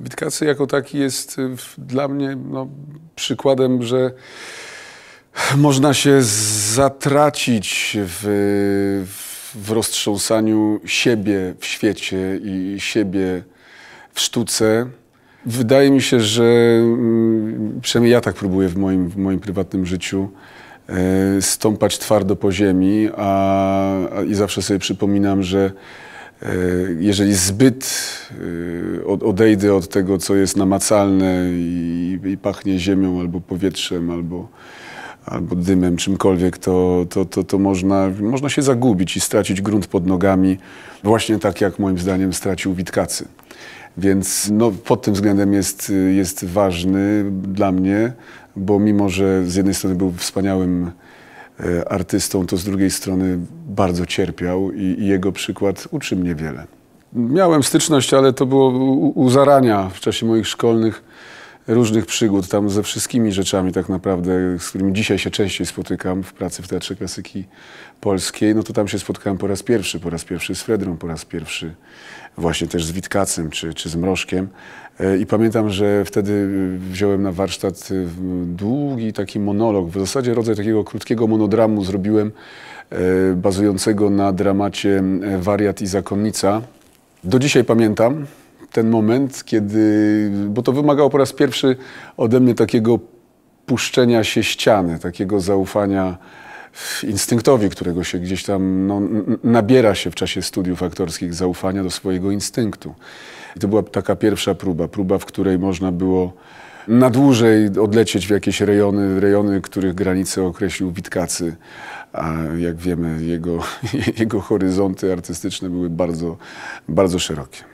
Witkacy jako taki jest y, dla mnie no, przykładem, że można się zatracić w, w roztrząsaniu siebie w świecie i siebie w sztuce. Wydaje mi się, że mm, przynajmniej ja tak próbuję w moim, w moim prywatnym życiu e, stąpać twardo po ziemi, a, a i zawsze sobie przypominam, że jeżeli zbyt e, od- odejdę od tego, co jest namacalne i, pachnie ziemią albo powietrzem, albo, albo dymem, czymkolwiek, to, to, to, to można, można się zagubić i stracić grunt pod nogami, właśnie tak jak moim zdaniem stracił Witkacy. Więc no, pod tym względem jest, jest ważny dla mnie, bo mimo, że z jednej strony był wspaniałym e, artystą, to z drugiej strony bardzo cierpiał i, i jego przykład uczy mnie wiele. Miałem styczność, ale to było u, u zarania w czasie moich szkolnych różnych przygód, tam ze wszystkimi rzeczami tak naprawdę, z którymi dzisiaj się częściej spotykam w pracy w Teatrze Klasyki Polskiej, no to tam się spotkałem po raz pierwszy, po raz pierwszy z Fredrą, po raz pierwszy właśnie też z Witkacem czy, czy z Mrożkiem. E, I pamiętam, że wtedy wziąłem na warsztat e, długi taki monolog, w zasadzie rodzaj takiego krótkiego monodramu zrobiłem, e, bazującego na dramacie e, Wariat i Zakonnica. Do dzisiaj pamiętam ten moment, kiedy, bo to wymagało po raz pierwszy ode mnie takiego puszczenia się ściany, takiego zaufania instynktowi, którego się gdzieś tam no, nabiera się w czasie studiów aktorskich, zaufania do swojego instynktu. I to była taka pierwsza próba, próba, w której można było na dłużej odlecieć w jakieś rejony, rejony, których granice określił Witkacy, a jak wiemy, jego, jego horyzonty artystyczne były bardzo, bardzo szerokie.